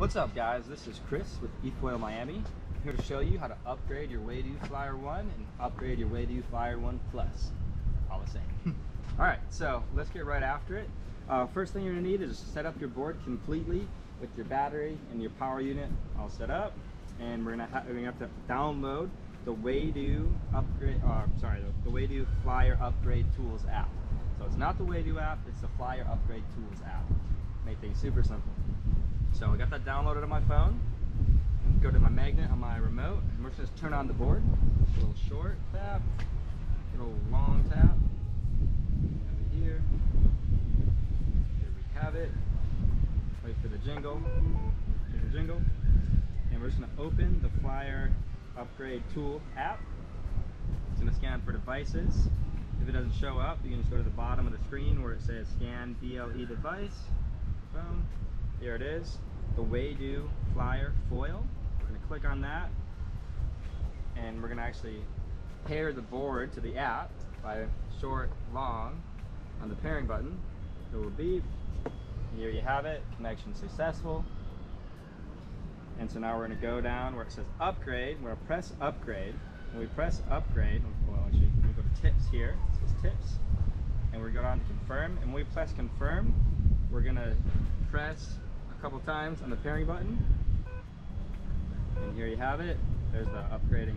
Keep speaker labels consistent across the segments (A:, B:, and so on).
A: What's up guys, this is Chris with eFoil Miami. I'm here to show you how to upgrade your Waydoo Flyer 1 and upgrade your Waydoo Flyer 1 Plus. All the same. Alright, so let's get right after it. Uh, first thing you're going to need is to set up your board completely with your battery and your power unit all set up. And we're going to, we're gonna have to download the Waydoo upgrade, uh, sorry, the, the Waydoo Flyer Upgrade Tools app. So it's not the Waydoo app, it's the Flyer Upgrade Tools app. Make things super simple. So I got that downloaded on my phone. Go to my magnet on my remote. And we're just turn on the board. A little short tap, a little long tap. It here. Here we have it. Wait for the jingle. Here's the jingle. And we're just gonna open the Flyer Upgrade Tool app. It's gonna scan for devices. If it doesn't show up, you can just go to the bottom of the screen where it says scan BLE device. Boom. Here it is the Waydoo Flyer foil. We're going to click on that and we're going to actually pair the board to the app by short, long on the pairing button. It will beep. Here you have it, connection successful. And so now we're going to go down where it says upgrade. We're going to press upgrade. When we press upgrade, oh, well actually, we go to tips here. It says tips. And we're going to confirm. And when we press confirm, we're going to press couple times on the pairing button. And here you have it. There's the upgrading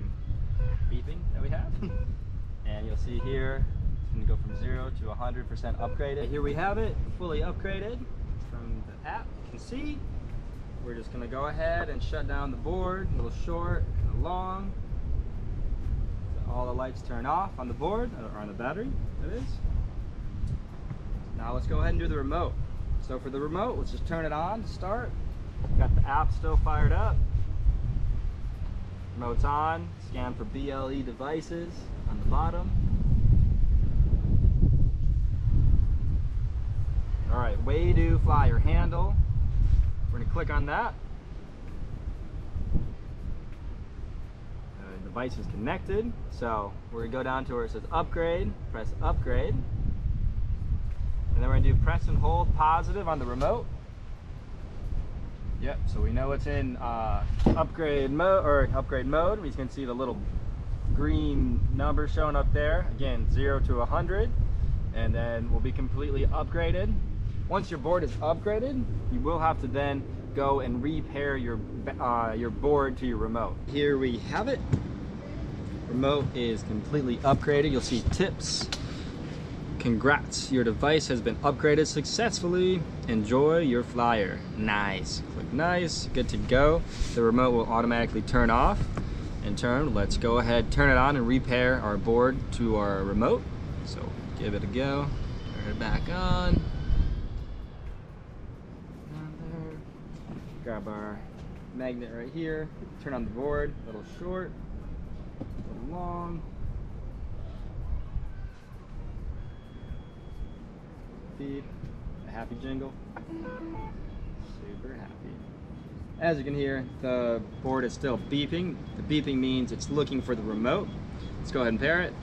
A: beeping that we have. and you'll see here, it's gonna go from zero to 100% upgraded. Here we have it, fully upgraded from the app. You can see, we're just gonna go ahead and shut down the board, a little short and a long. So all the lights turn off on the board, or on the battery, that is. Now let's go ahead and do the remote. So for the remote, let's just turn it on, to start. Got the app still fired up. Remote's on, scan for BLE devices on the bottom. All right, Waydoo flyer handle. We're gonna click on that. The device is connected. So we're gonna go down to where it says upgrade, press upgrade. Do press and hold positive on the remote. Yep, so we know it's in uh, upgrade mode or upgrade mode. We can see the little green number showing up there. Again, zero to 100. And then we'll be completely upgraded. Once your board is upgraded, you will have to then go and repair your, uh, your board to your remote. Here we have it. Remote is completely upgraded. You'll see tips Congrats, your device has been upgraded successfully. Enjoy your flyer. Nice. Click nice, good to go. The remote will automatically turn off. In turn, let's go ahead, turn it on and repair our board to our remote. So give it a go, turn it back on. Grab our magnet right here, turn on the board, a little short, a little long. Feed, a happy jingle. Super happy. As you can hear, the board is still beeping. The beeping means it's looking for the remote. Let's go ahead and pair it.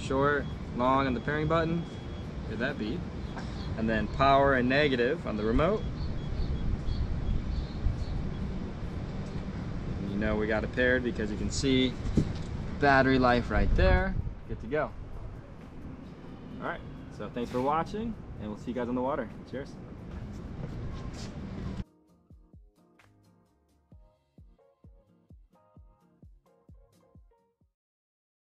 A: Short, long on the pairing button. Hear that beep. And then power and negative on the remote. And you know we got it paired because you can see battery life right there. Good to go. All right, so thanks for watching and we'll see you guys on the water. Cheers.